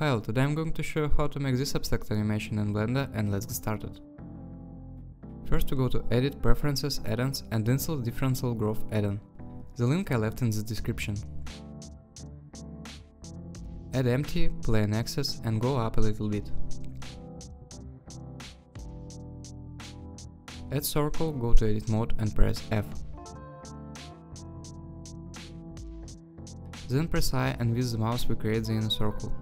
Hi, today I'm going to show you how to make this abstract animation in Blender and let's get started. First we go to Edit, Preferences, Add-ons and install Differential Growth add-on. The link I left in the description. Add empty, plane axis and go up a little bit. Add circle, go to edit mode and press F. Then press I and with the mouse we create the inner circle.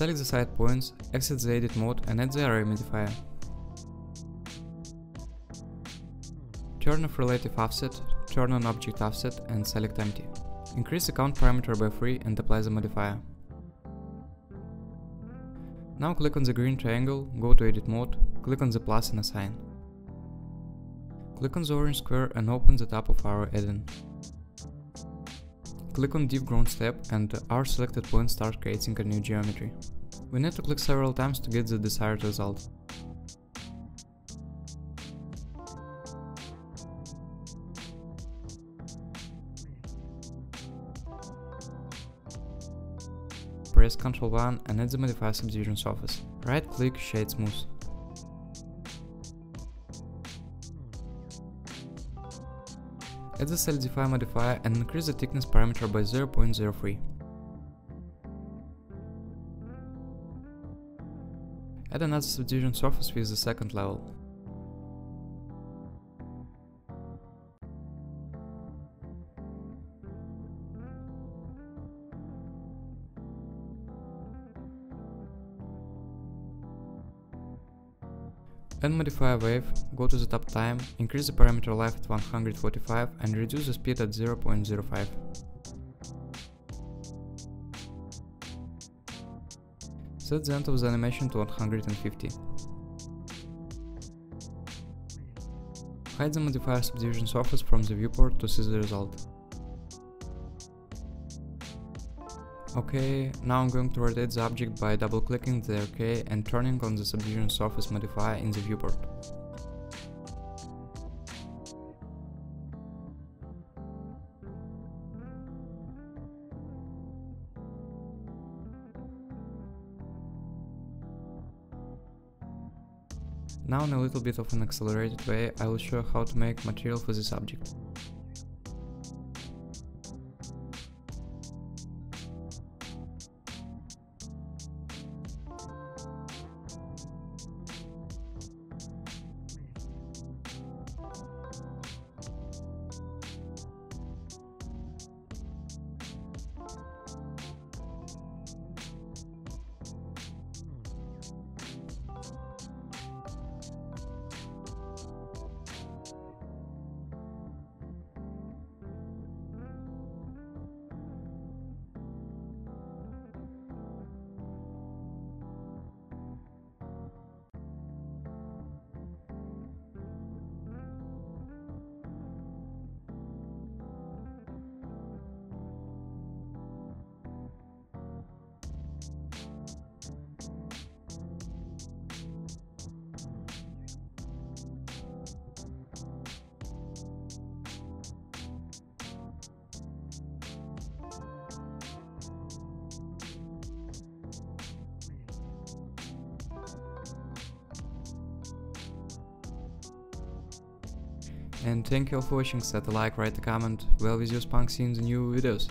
Select the side points, exit the edit mode and add the array modifier. Turn off relative offset, turn on object offset and select empty. Increase the count parameter by 3 and apply the modifier. Now click on the green triangle, go to edit mode, click on the plus and assign. Click on the orange square and open the top of our add-on. Click on Diff Growth step and our selected point starts creating a new geometry. We need to click several times to get the desired result. Press Ctrl 1 and add the Modify Subdivision Surface. Right click Shade Smooth. Add the Solidify modifier and increase the thickness parameter by 0.03. Add another subdivision surface with the second level. Add modifier wave, go to the top time, increase the parameter life at 145 and reduce the speed at 0.05. Set the end of the animation to 150. Hide the modifier subdivision surface from the viewport to see the result. Ok, now I'm going to rotate the object by double clicking the OK and turning on the subdivision surface modifier in the viewport. Now in a little bit of an accelerated way I will show how to make material for this object. And thank you all for watching, set a like, write a comment, well with your spunk see in the new videos.